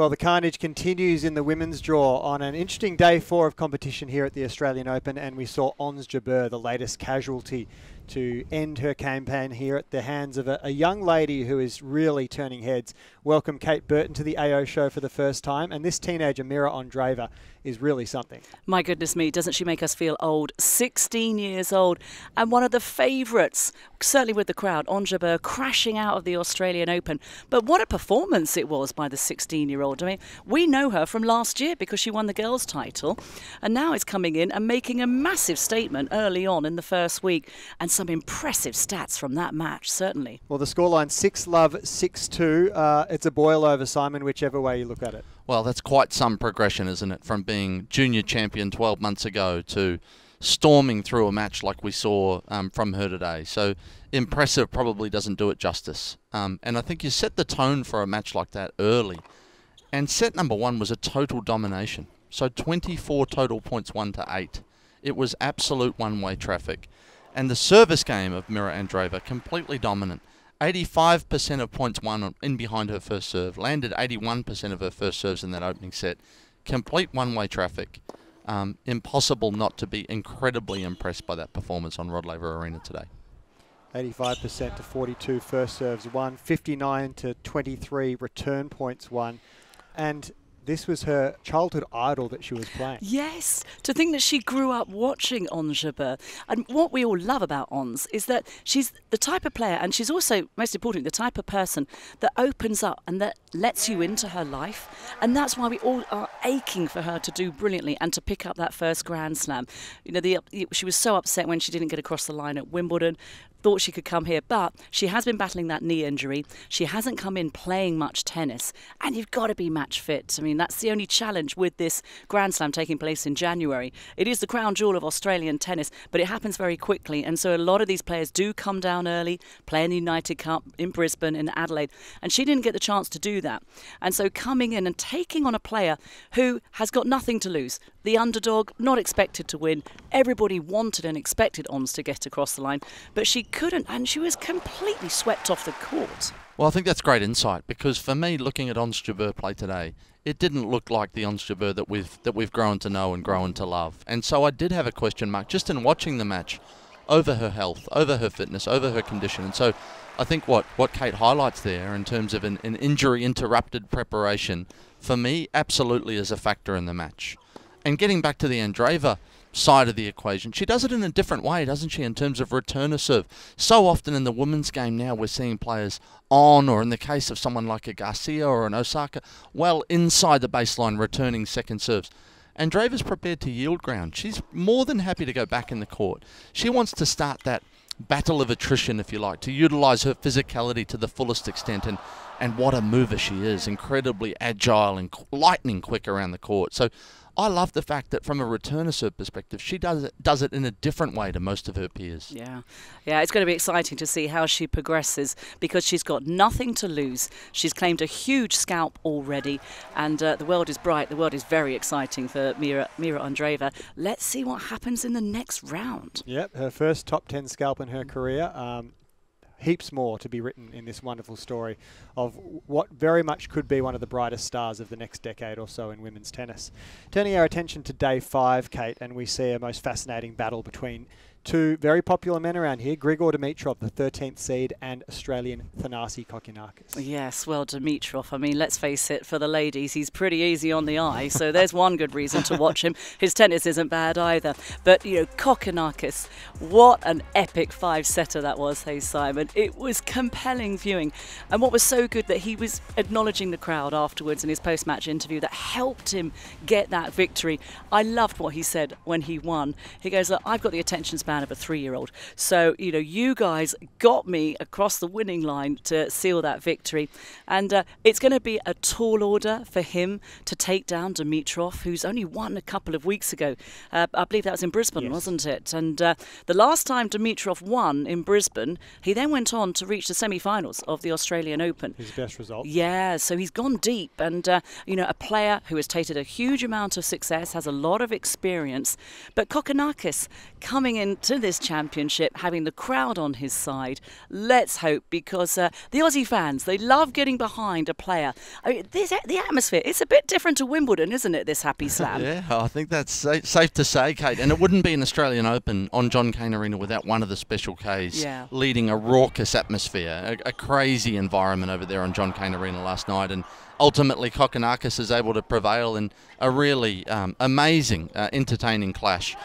Well, the carnage continues in the women's draw on an interesting day four of competition here at the Australian Open, and we saw Ons Jabeur, the latest casualty to end her campaign here at the hands of a, a, young lady who is really turning heads. Welcome Kate Burton to the AO show for the first time, and this teenager, Mirra Andreeva, is really something. My goodness me, doesn't she make us feel old? 16 years old, and one of the favourites, certainly with the crowd, Ons Jabeur crashing out of the Australian Open. But what a performance it was by the 16 year old. I mean, we know her from last year because she won the girls' title, and now is coming in and making a massive statement early on in the first week. And some impressive stats from that match, certainly. Well, the scoreline 6 love, 6 2. Uh, it's a boil over Simon, whichever way you look at it. Well, that's quite some progression, isn't it? From being junior champion 12 months ago to storming through a match like we saw um, from her today. So impressive probably doesn't do it justice. Um, and I think you set the tone for a match like that early. And set number one was a total domination. So 24 total points, 1 to 8. It was absolute one way traffic. And the service game of Mirra Andreeva, completely dominant. 85% of points won in behind her first serve, landed 81% of her first serves in that opening set. Complete one way traffic. Um, impossible not to be incredibly impressed by that performance on Rod Laver Arena today. 85% to 42 first serves won, 59 to 23 return points won. And this was her childhood idol that she was playing. Yes, to think that she grew up watching Ons. And what we all love about Ons is that she's the type of player, and she's also, most importantly, the type of person that opens up and that lets you into her life. And that's why we all are aching for her to do brilliantly and to pick up that first Grand Slam. You know, the, she was so upset when she didn't get across the line at Wimbledon thought she could come here, but she has been battling that knee injury. She hasn't come in playing much tennis, and you've got to be match fit. I mean, that's the only challenge with this Grand Slam taking place in January. It is the crown jewel of Australian tennis, but it happens very quickly, and so a lot of these players do come down early, play in the United Cup in Brisbane, in Adelaide, and she didn't get the chance to do that. And so coming in and taking on a player who has got nothing to lose, the underdog, not expected to win. Everybody wanted and expected Ons to get across the line, but she couldn't, and she was completely swept off the court. Well, I think that's great insight because for me, looking at Ons Jabeur play today, it didn't look like the Ons Jabeur that we've that we've grown to know and grown to love. And so I did have a question mark just in watching the match over her health, over her fitness, over her condition. And so I think what, what Kate highlights there in terms of an, an injury interrupted preparation, for me, absolutely is a factor in the match. And getting back to the Andreeva side of the equation. She does it in a different way, doesn't she, in terms of return of serve? So often in the women's game now, we're seeing players on, or in the case of someone like a Garcia or an Osaka, well inside the baseline returning second serves. Andreeva's prepared to yield ground. She's more than happy to go back in the court. She wants to start that battle of attrition, if you like, to utilise her physicality to the fullest extent. And, and what a mover she is, incredibly agile and lightning quick around the court. So I love the fact that from a returner serve perspective, she does it, does it in a different way to most of her peers. Yeah, yeah, it's going to be exciting to see how she progresses because she's got nothing to lose. She's claimed a huge scalp already, and uh, the world is bright. The world is very exciting for Mirra Mirra Andreeva. Let's see what happens in the next round. Yep, her first top ten scalp in her career. Um, heaps more to be written in this wonderful story of what very much could be one of the brightest stars of the next decade or so in women's tennis. Turning our attention to day five, Kate, and we see a most fascinating battle between two very popular men around here, Grigor Dimitrov, the 13th seed, and Australian Thanasi Kokkinakis. Yes, well, Dimitrov, I mean, let's face it, for the ladies, he's pretty easy on the eye, so there's one good reason to watch him. His tennis isn't bad either. But, you know, Kokkinakis, what an epic five-setter that was, hey, Simon. It was compelling viewing. And what was so good that he was acknowledging the crowd afterwards in his post-match interview that helped him get that victory. I loved what he said when he won. He goes, Look, I've got the attention span span of a three year old. So, you know, you guys got me across the winning line to seal that victory. And uh, it's going to be a tall order for him to take down Dimitrov, who's only won a couple of weeks ago. Uh, I believe that was in Brisbane, yes. wasn't it? And uh, the last time Dimitrov won in Brisbane, he then went on to reach the semi finals of the Australian Open. His best result. Yeah, so he's gone deep. And, uh, you know, a player who has tasted a huge amount of success, has a lot of experience. But Kokkinakis coming into this championship, having the crowd on his side. Let's hope, because uh, the Aussie fans they love getting behind a player. I mean, this, the atmosphere it's a bit different to Wimbledon, isn't it? This happy slam. yeah, I think that's safe to say, Kate. And it wouldn't be an Australian Open on John Cain Arena without one of the special Ks yeah. leading a raucous atmosphere, a, a crazy environment over there on John Cain Arena last night, and ultimately Kokkinakis is able to prevail in a really um, amazing, uh, entertaining clash.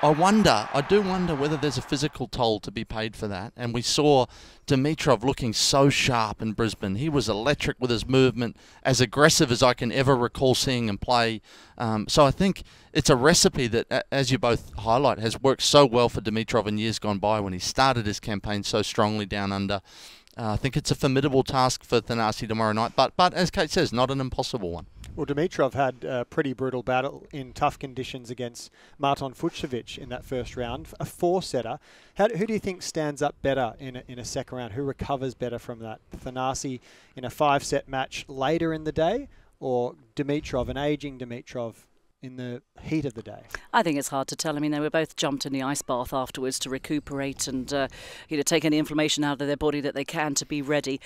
I wonder, I do wonder whether there's a physical toll to be paid for that. And we saw Dimitrov looking so sharp in Brisbane. He was electric with his movement, as aggressive as I can ever recall seeing him play. Um, so I think it's a recipe that, as you both highlight, has worked so well for Dimitrov in years gone by when he started his campaign so strongly down under. Uh, I think it's a formidable task for Thanasi tomorrow night, but but as Kate says, not an impossible one. Well, Dimitrov had a pretty brutal battle in tough conditions against Marton Fucsovics in that first round, a four-setter. Who do you think stands up better in a, in a second round? Who recovers better from that? Thanasi in a five-set match later in the day, or Dimitrov, an aging Dimitrov in the heat of the day? I think it's hard to tell. I mean, they were both jumped in the ice bath afterwards to recuperate and uh, you know take any inflammation out of their body that they can to be ready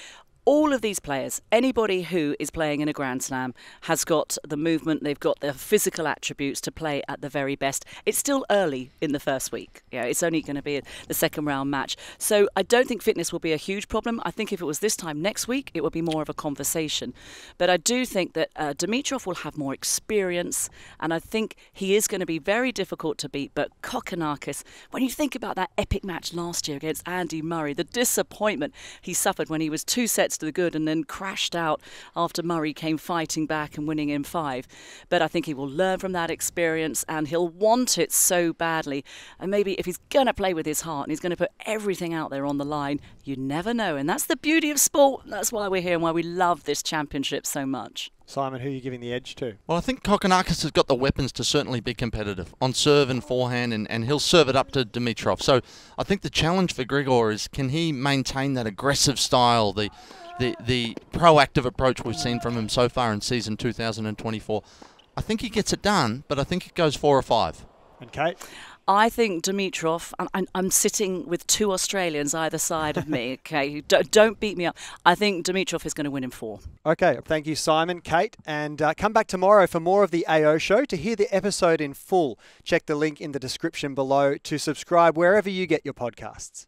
all of these players, anybody who is playing in a Grand Slam, has got the movement, they've got the physical attributes to play at the very best. It's still early in the first week. Yeah, it's only going to be the second round match. So I don't think fitness will be a huge problem. I think if it was this time next week, it would be more of a conversation. But I do think that uh, Dimitrov will have more experience, and I think he is going to be very difficult to beat. But Kokkinakis, when you think about that epic match last year against Andy Murray, the disappointment he suffered when he was two sets to the good and then crashed out after Murray came fighting back and winning in five. But I think he will learn from that experience and he'll want it so badly. And maybe if he's going to play with his heart and he's going to put everything out there on the line, you never know. And that's the beauty of sport. That's why we're here and why we love this championship so much. Simon, who are you giving the edge to? Well, I think Kokkinakis has got the weapons to certainly be competitive on serve and forehand, and, and he'll serve it up to Dimitrov. So I think the challenge for Grigor is can he maintain that aggressive style, the the the proactive approach we've seen from him so far in season 2024. I think he gets it done, but I think it goes four or five. And Kate? I think Dimitrov, I'm, I'm, sitting with two Australians either side of me, okay? don't, don't beat me up. I think Dimitrov is going to win in four. Okay, thank you, Simon, Kate, and uh, come back tomorrow for more of the AO show. To hear the episode in full, check the link in the description below to subscribe wherever you get your podcasts.